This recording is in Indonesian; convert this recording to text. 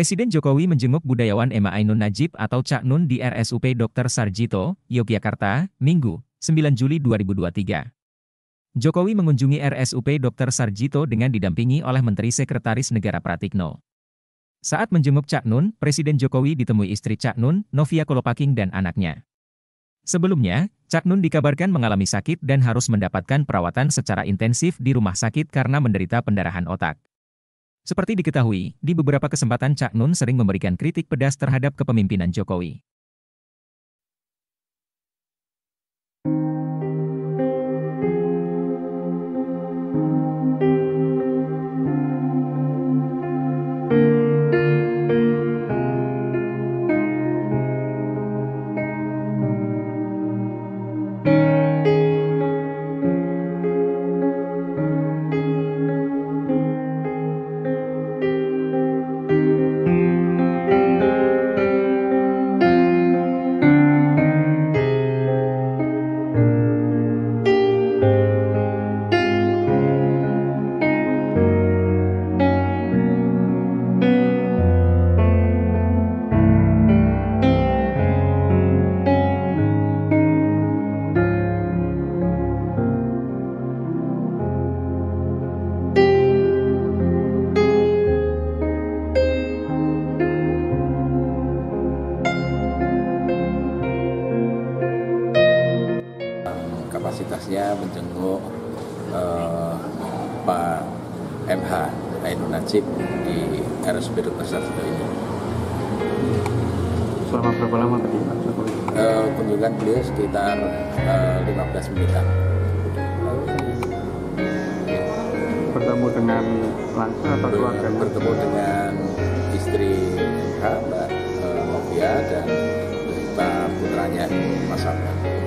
Presiden Jokowi menjenguk budayawan Emma Ainun Najib atau Cak Nun di RSUP Dr. Sarjito, Yogyakarta, Minggu, 9 Juli 2023. Jokowi mengunjungi RSUP Dr. Sarjito dengan didampingi oleh Menteri Sekretaris Negara Pratikno. Saat menjenguk Cak Nun, Presiden Jokowi ditemui istri Cak Nun, Novia Kolopaking dan anaknya. Sebelumnya, Cak Nun dikabarkan mengalami sakit dan harus mendapatkan perawatan secara intensif di rumah sakit karena menderita pendarahan otak. Seperti diketahui, di beberapa kesempatan Cak Nun sering memberikan kritik pedas terhadap kepemimpinan Jokowi. kapasitasnya menjenguk eh, Pak MH Ainun Najib di RSUD Dr. Sarjito ini. Selama berapa lama tadi Pak Eh, kunjungan beliau sekitar eh, 15 menit. Bertemu dengan langsung atau keluarga? Bertemu dengan istri MH Mbak eh, Novia dan putranya Mas Abang.